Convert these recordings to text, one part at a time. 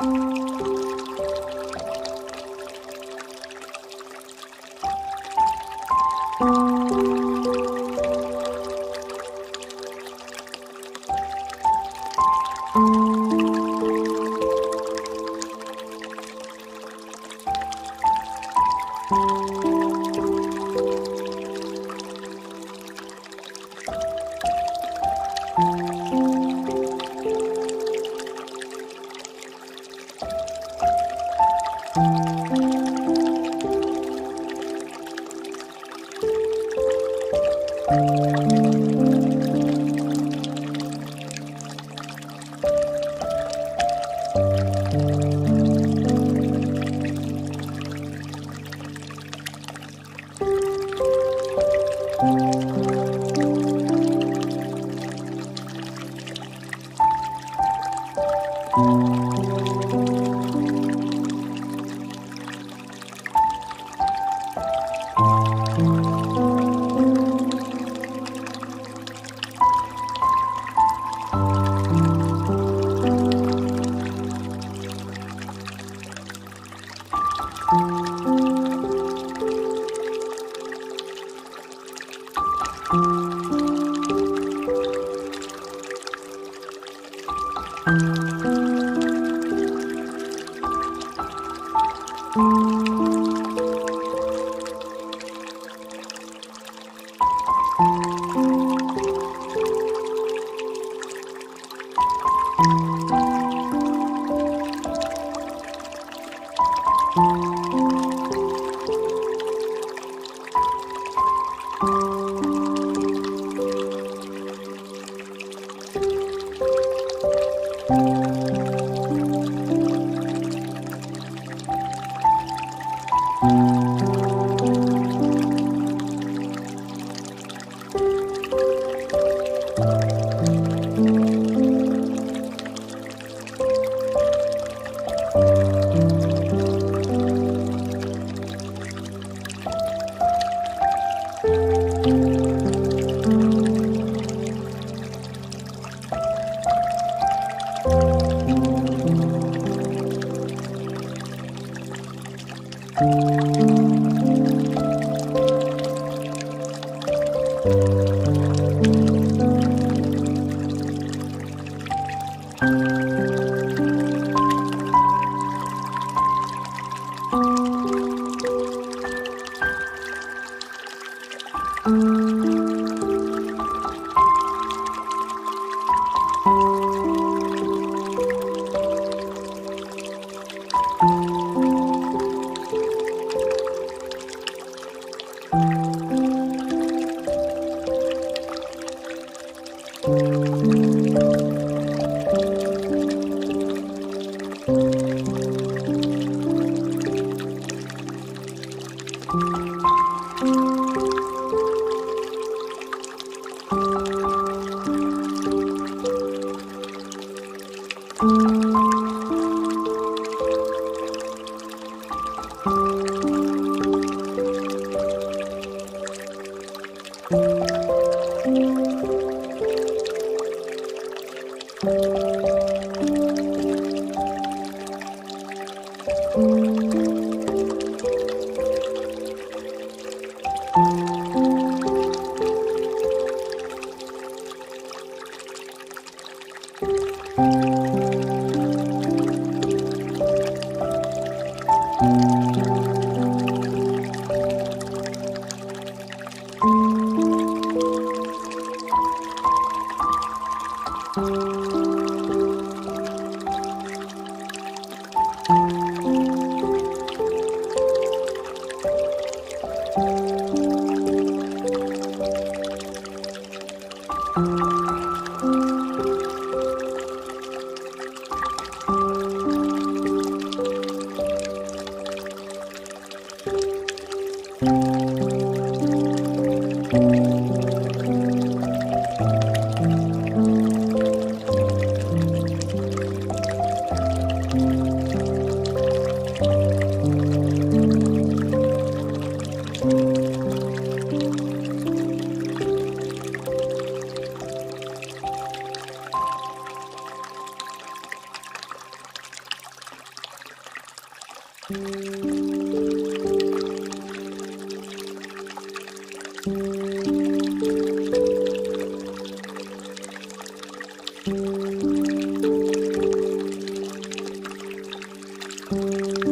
Música Música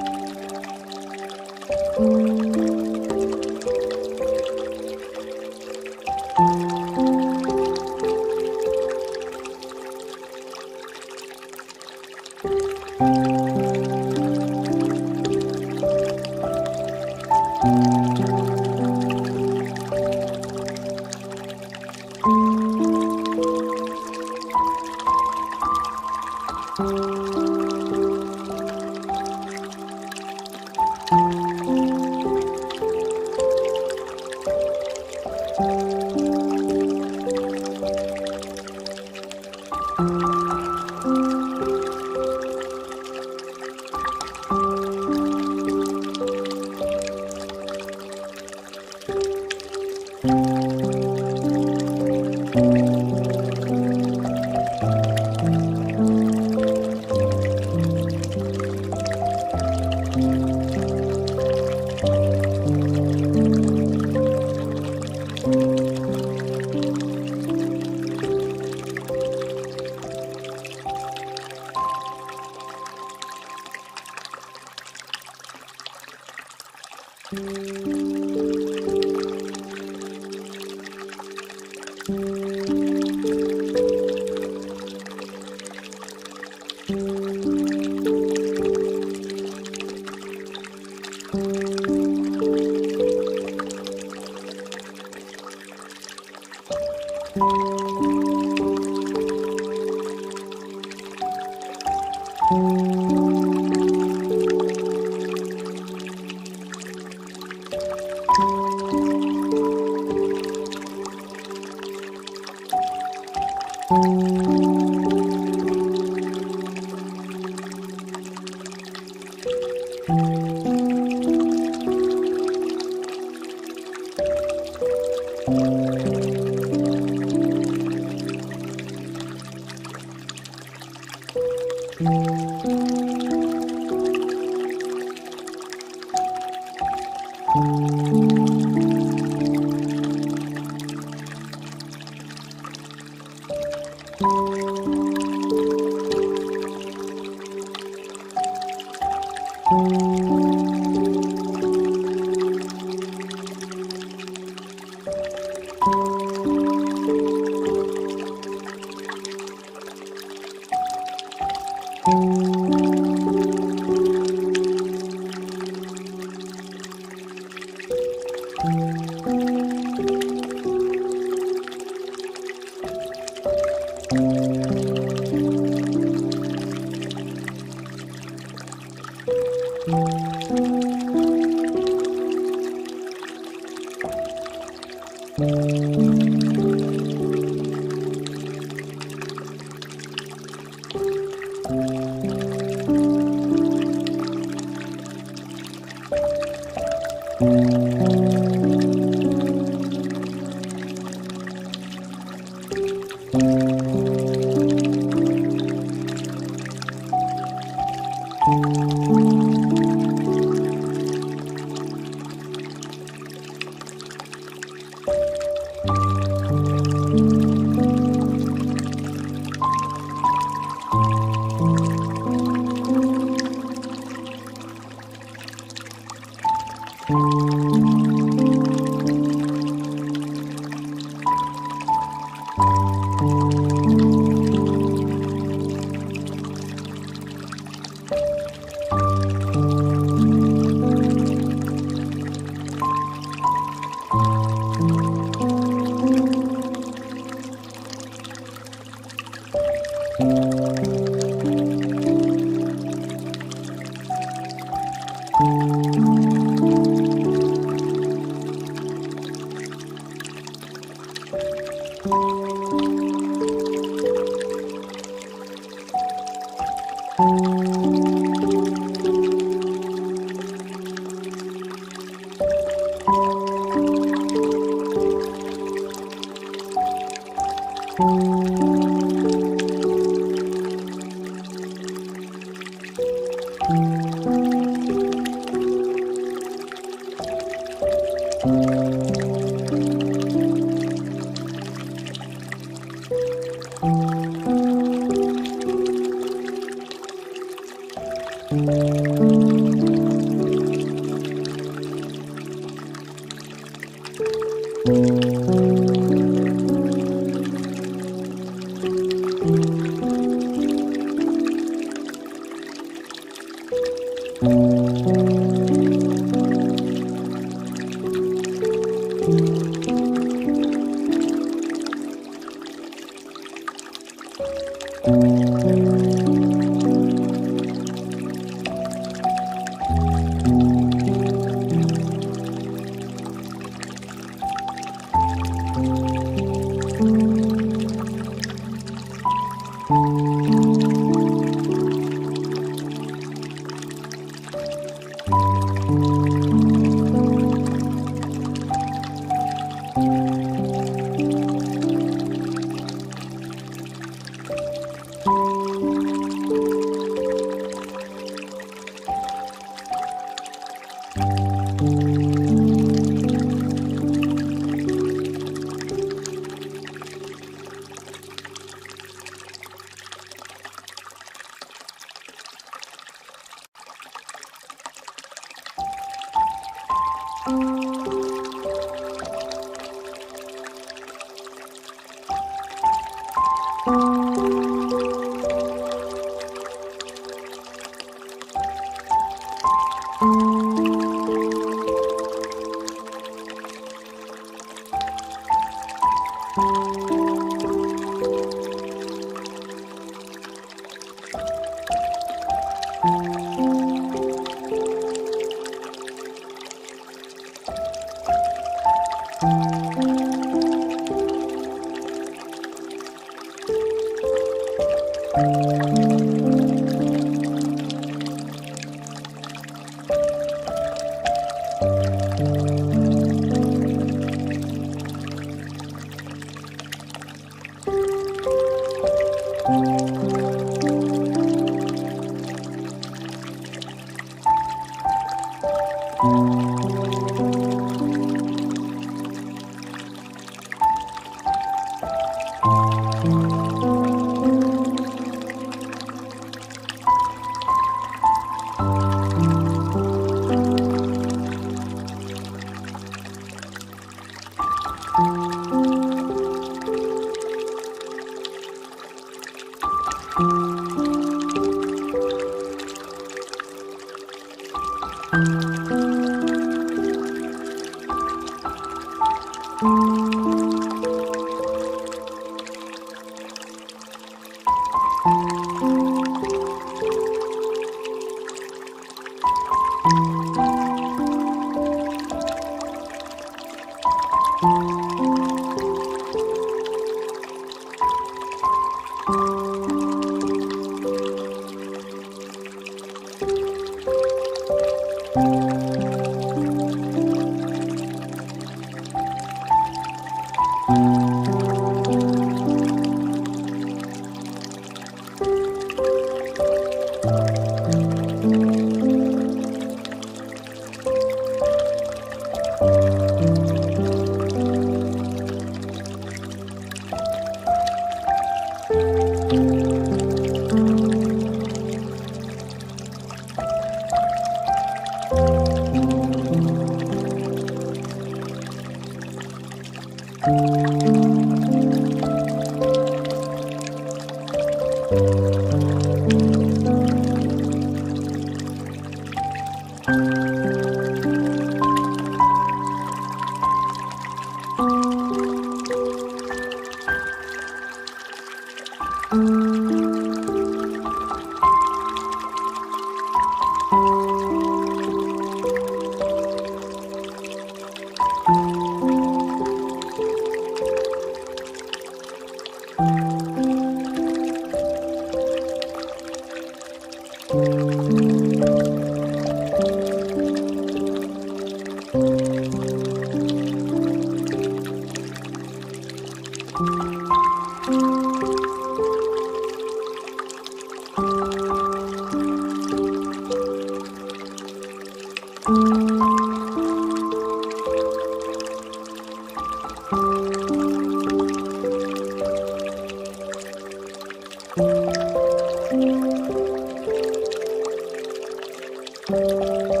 Música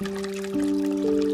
Música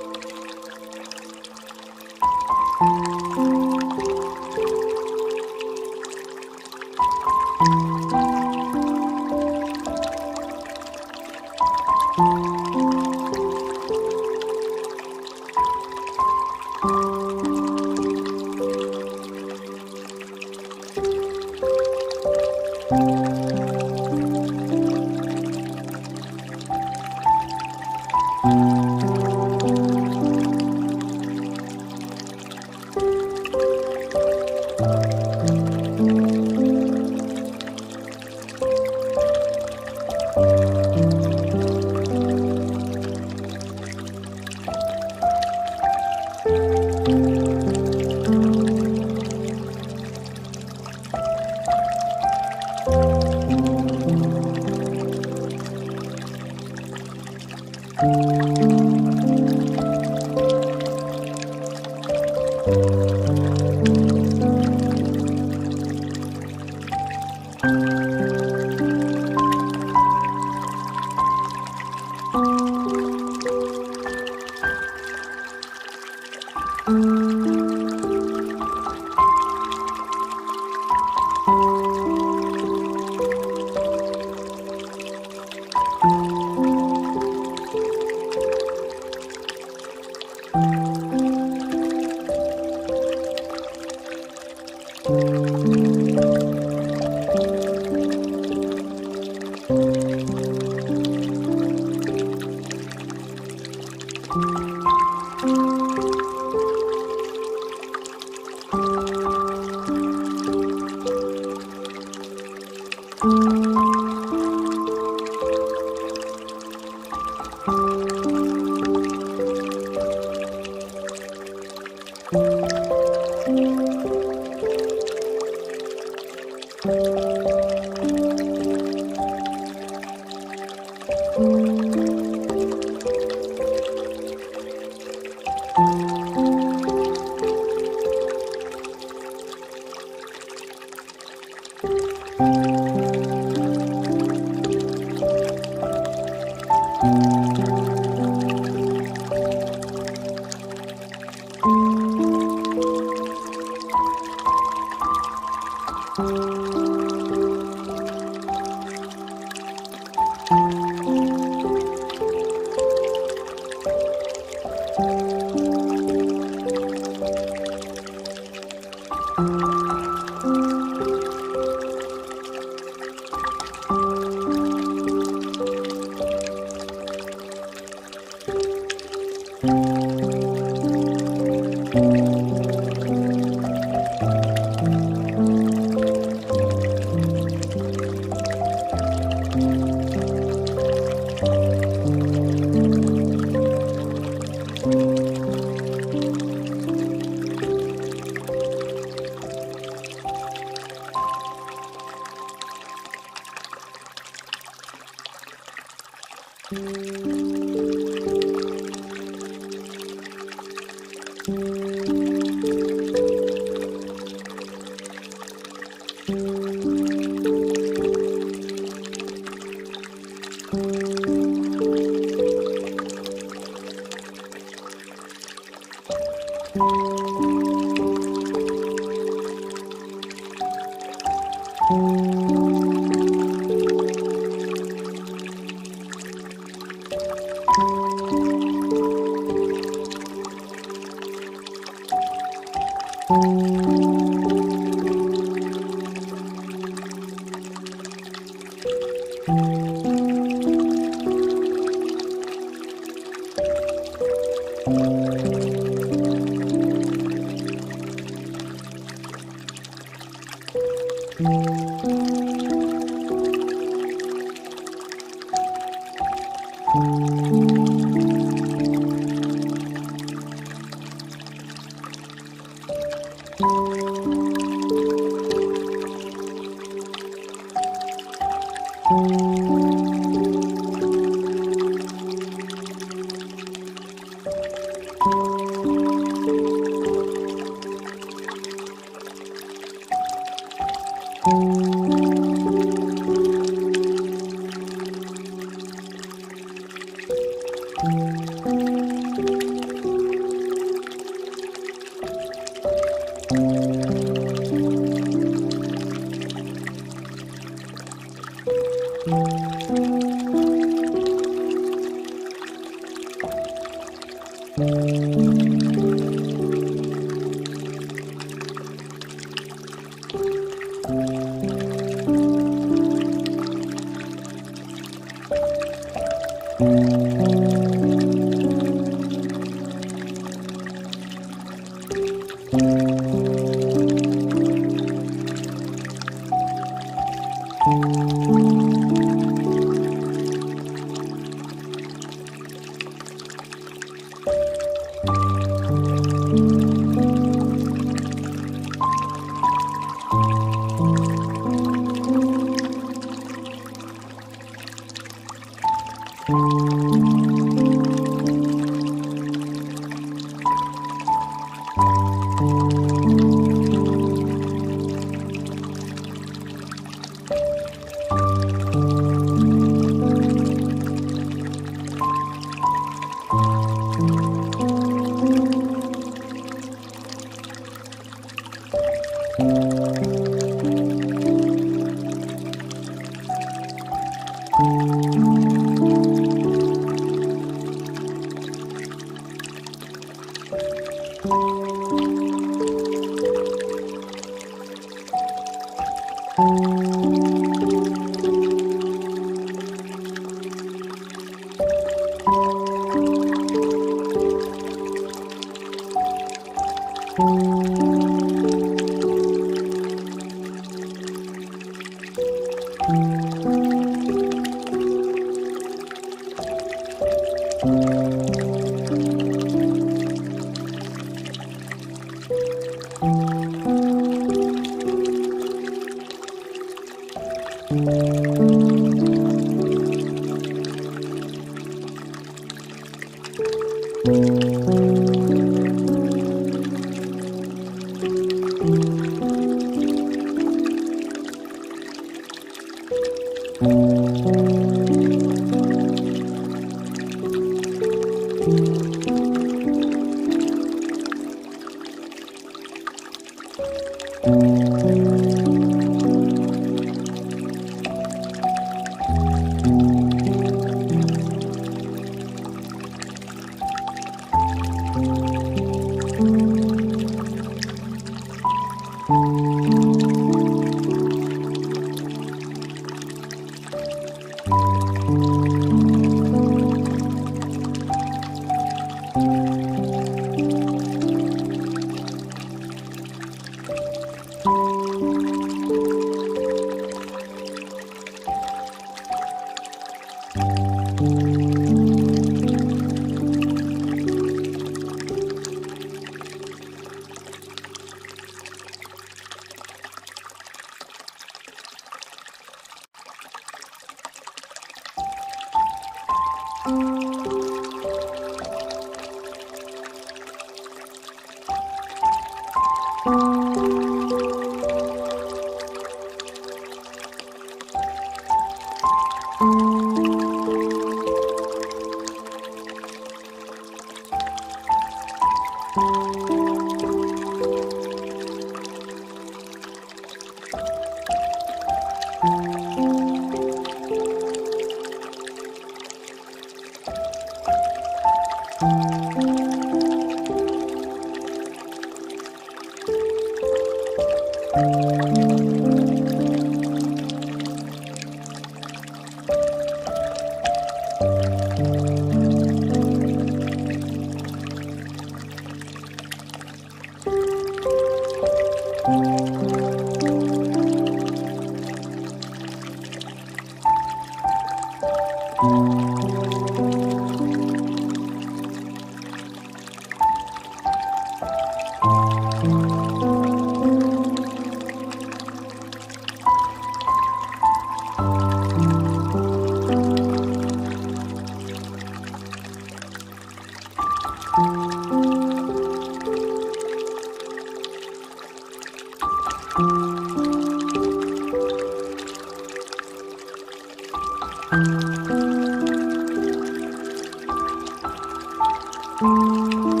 Música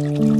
Música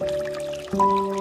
Música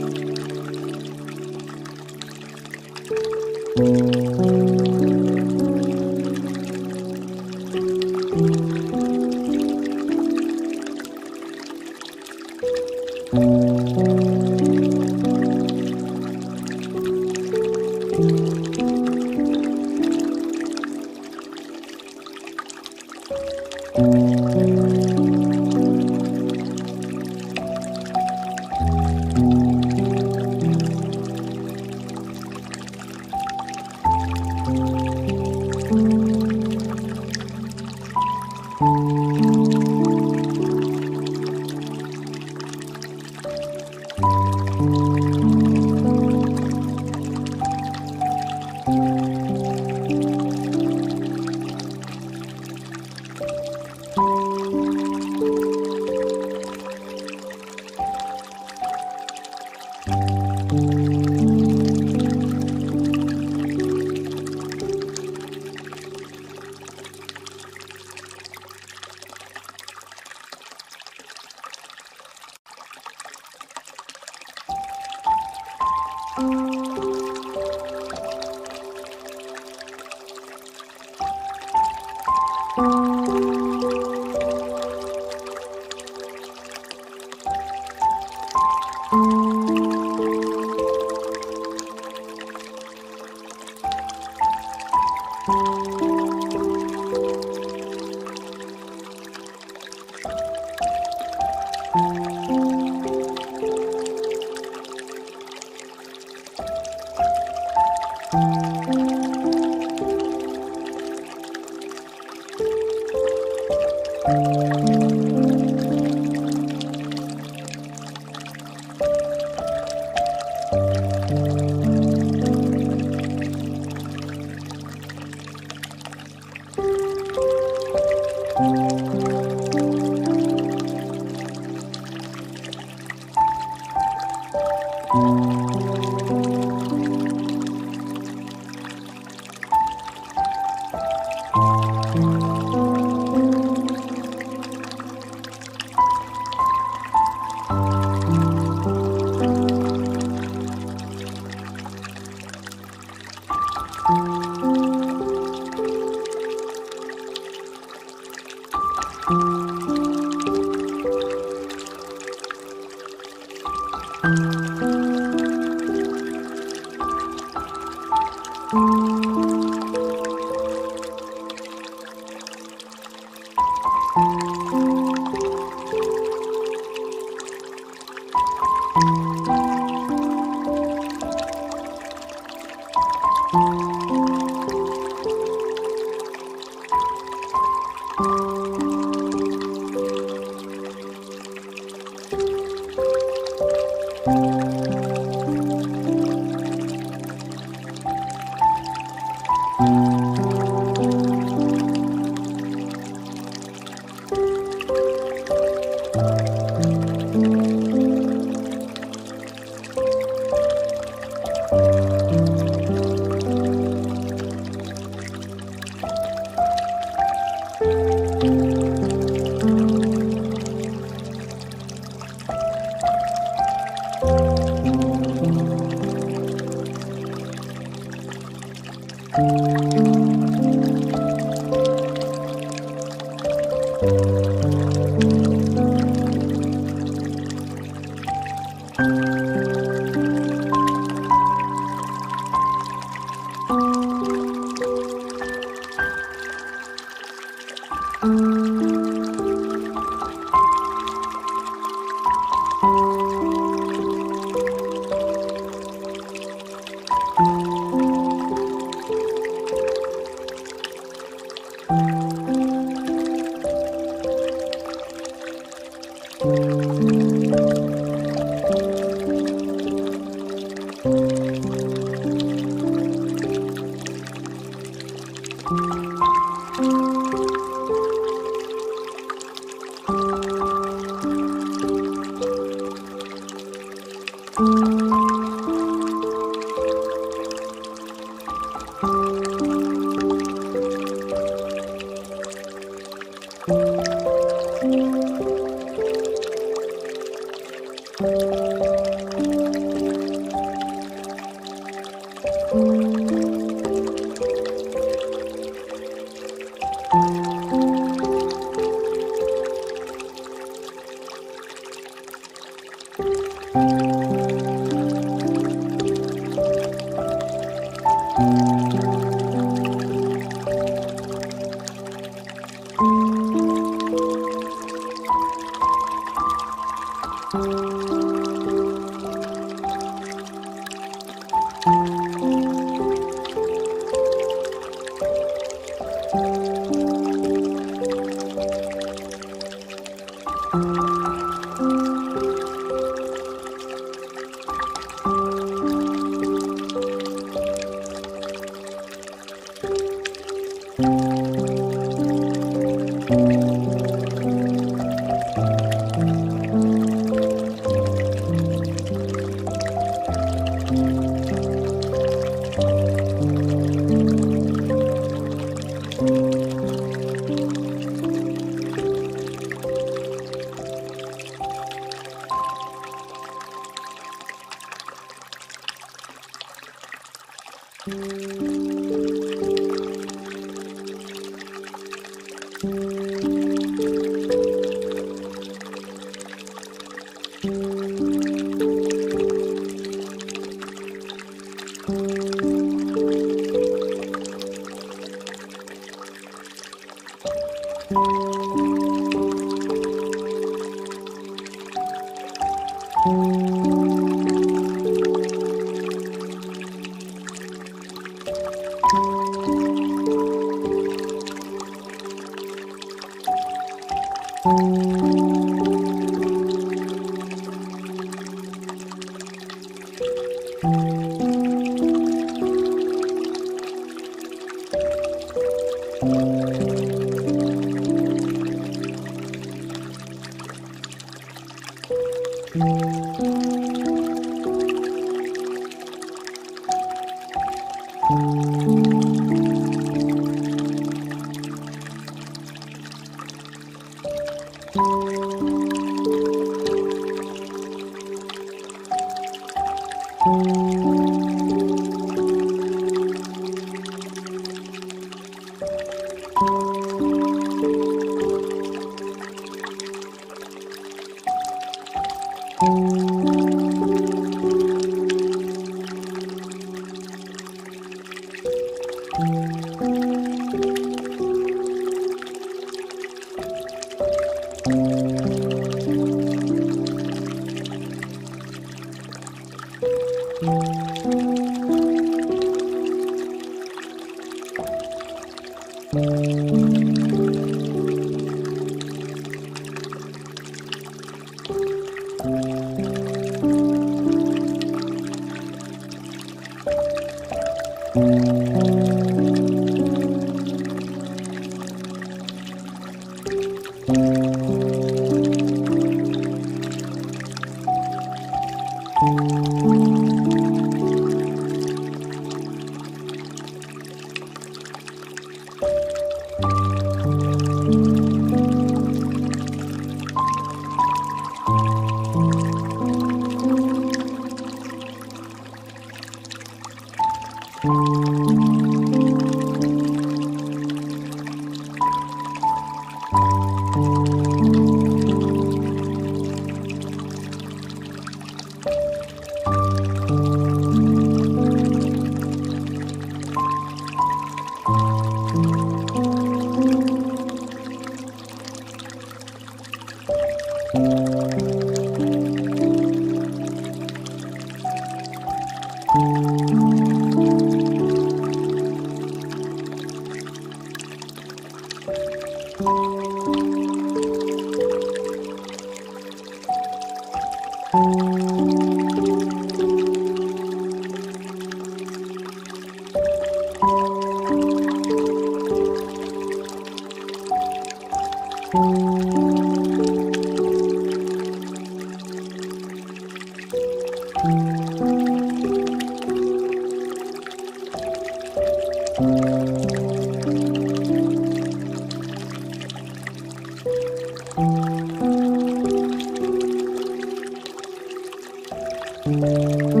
Música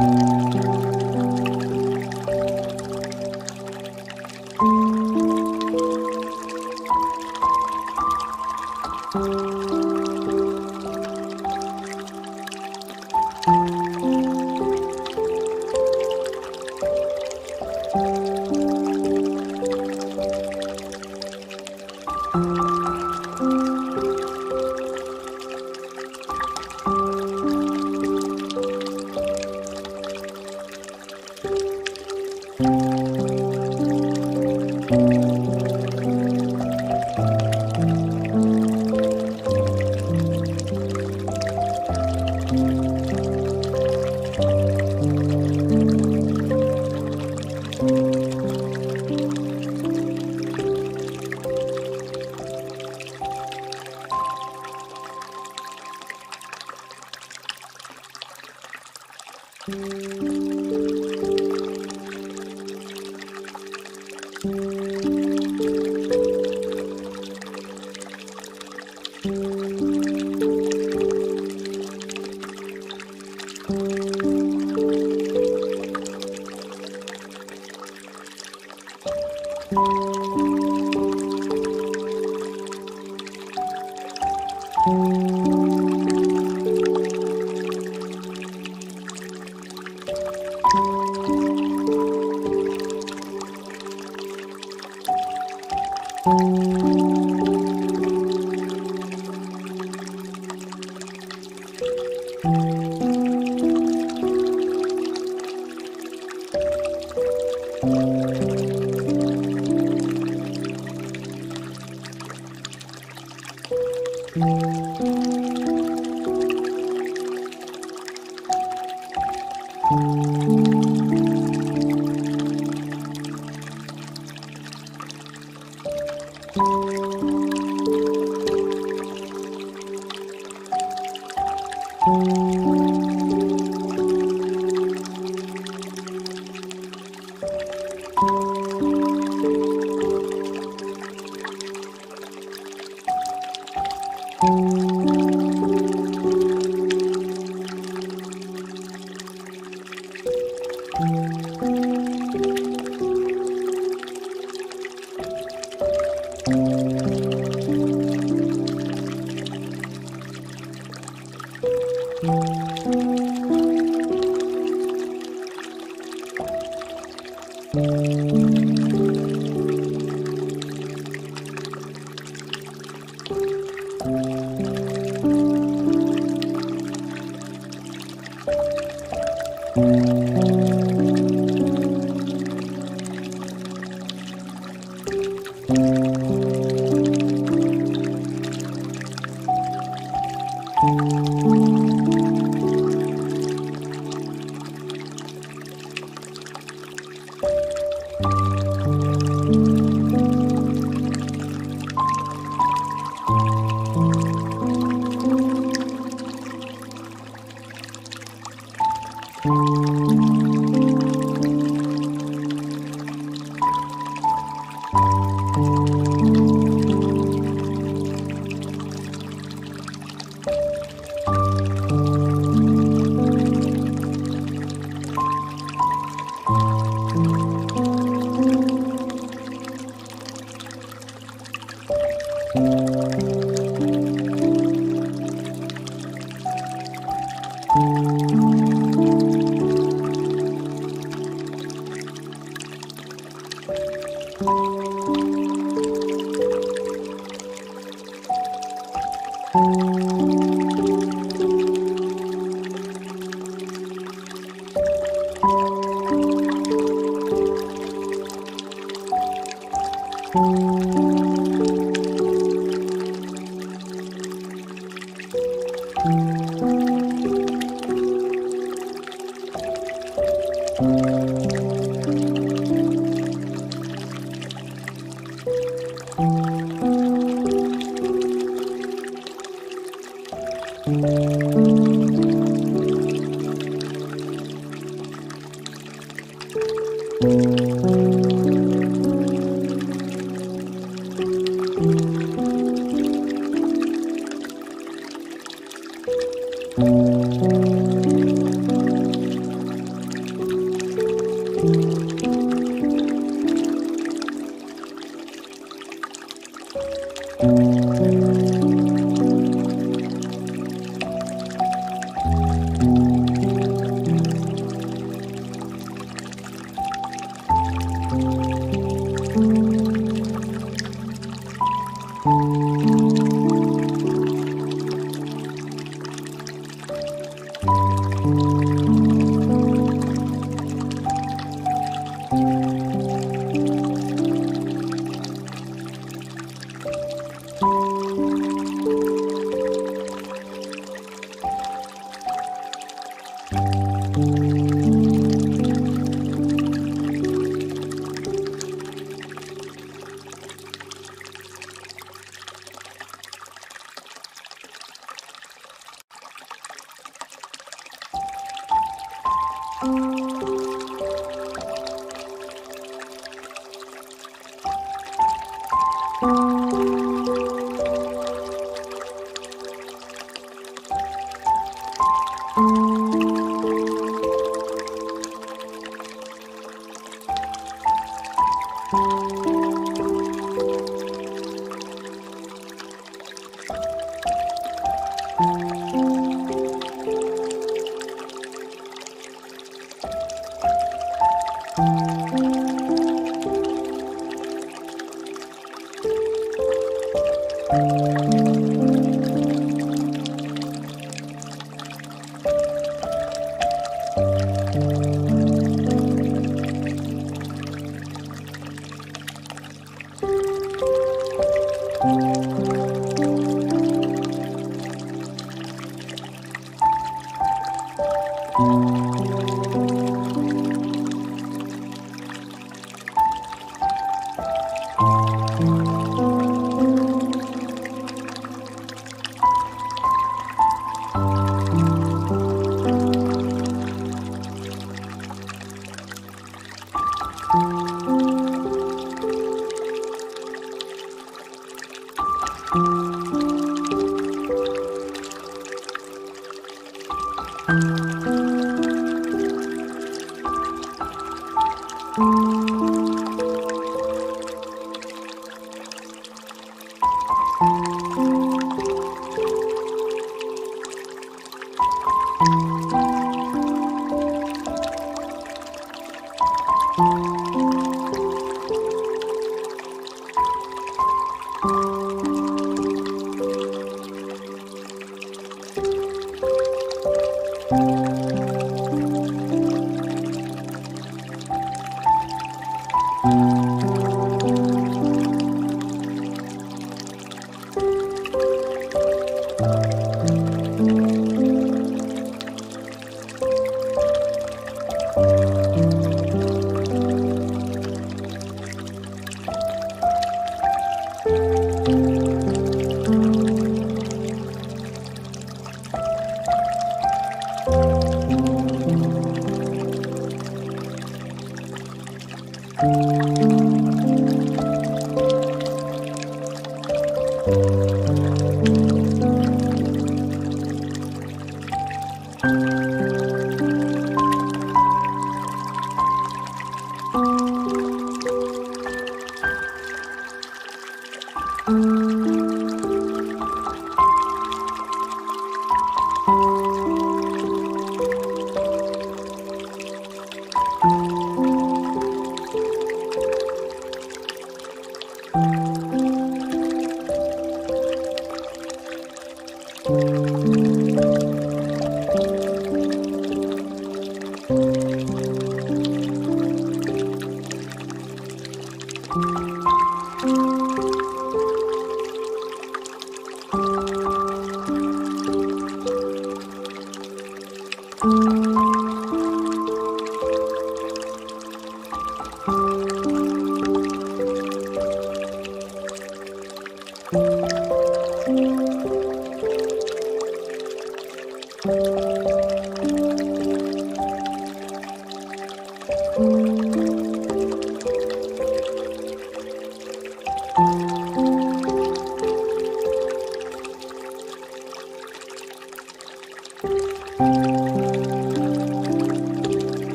Música